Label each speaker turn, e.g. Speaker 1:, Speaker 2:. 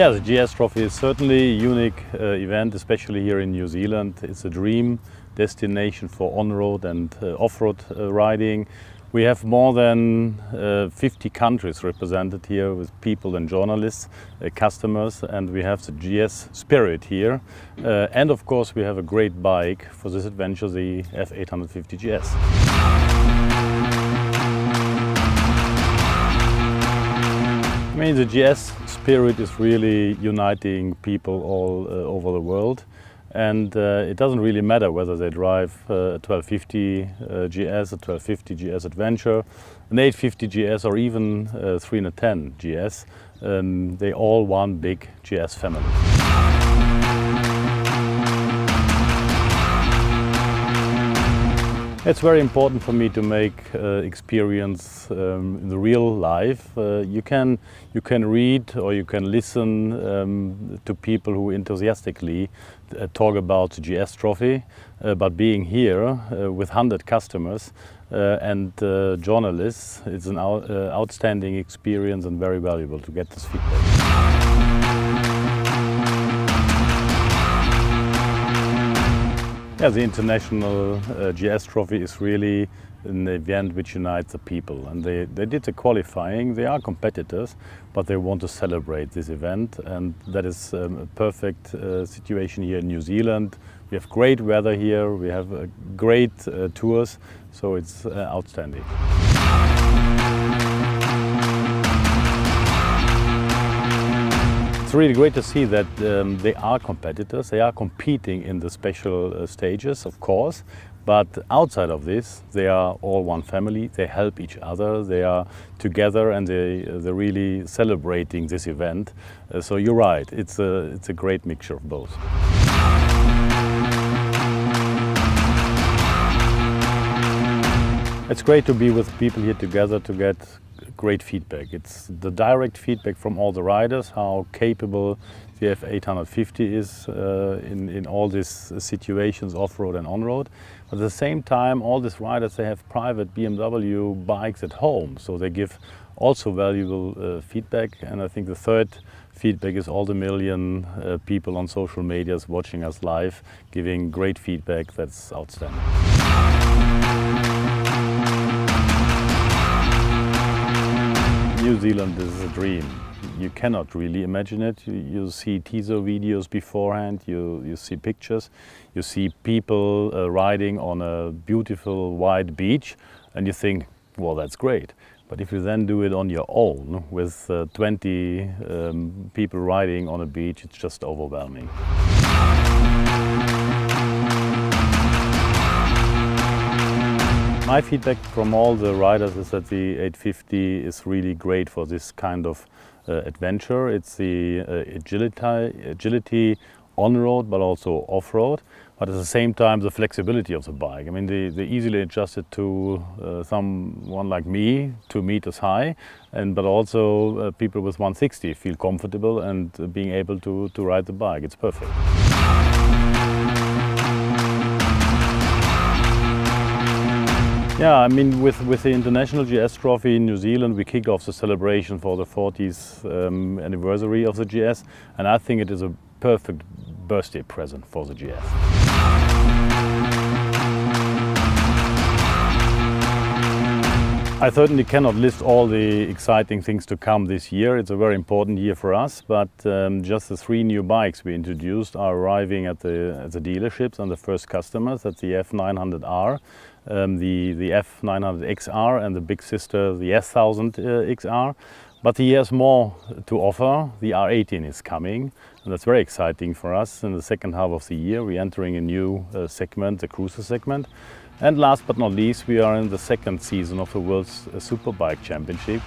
Speaker 1: Yeah, the GS Trophy is certainly a unique uh, event, especially here in New Zealand. It's a dream destination for on-road and uh, off-road uh, riding. We have more than uh, 50 countries represented here with people and journalists, uh, customers, and we have the GS spirit here. Uh, and of course, we have a great bike for this adventure, the F850 GS. I mean, the GS spirit is really uniting people all uh, over the world and uh, it doesn't really matter whether they drive uh, a 1250 uh, GS, a 1250 GS Adventure, an 850 GS or even a 310 GS. Um, they all one big GS family. It's very important for me to make uh, experience um, in the real life. Uh, you can you can read or you can listen um, to people who enthusiastically uh, talk about the GS Trophy, uh, but being here uh, with 100 customers uh, and journalists, it's an out, outstanding experience and very valuable to get this feedback. Yeah, the International uh, GS Trophy is really an event which unites the people. And they, they did the qualifying, they are competitors, but they want to celebrate this event. And that is um, a perfect uh, situation here in New Zealand. We have great weather here, we have uh, great uh, tours, so it's uh, outstanding. It's really great to see that um, they are competitors, they are competing in the special uh, stages, of course, but outside of this, they are all one family, they help each other, they are together and they, uh, they're really celebrating this event. Uh, so you're right, it's a, it's a great mixture of both. It's great to be with people here together to get great feedback. It's the direct feedback from all the riders, how capable the F850 is uh, in, in all these situations, off-road and on-road. But at the same time, all these riders, they have private BMW bikes at home, so they give also valuable uh, feedback. And I think the third feedback is all the million uh, people on social medias watching us live, giving great feedback that's outstanding. New Zealand this is a dream. You cannot really imagine it. You, you see teaser videos beforehand, you, you see pictures, you see people uh, riding on a beautiful white beach and you think, well, that's great. But if you then do it on your own with uh, 20 um, people riding on a beach, it's just overwhelming. My feedback from all the riders is that the 850 is really great for this kind of uh, adventure. It's the uh, agility, agility on-road but also off-road but at the same time the flexibility of the bike. I mean they, they easily adjusted to uh, someone like me, two meters high, and but also uh, people with 160 feel comfortable and being able to, to ride the bike. It's perfect. Yeah, I mean, with, with the International GS Trophy in New Zealand, we kicked off the celebration for the 40th um, anniversary of the GS, and I think it is a perfect birthday present for the GS. I certainly cannot list all the exciting things to come this year. It's a very important year for us, but um, just the three new bikes we introduced are arriving at the, at the dealerships and the first customers. That's the F900R, um, the, the F900XR and the big sister, the S1000XR. Uh, but he has more to offer. The R18 is coming, and that's very exciting for us. In the second half of the year, we're entering a new uh, segment, the cruiser segment. And last but not least, we are in the second season of the World's uh, Superbike Championship.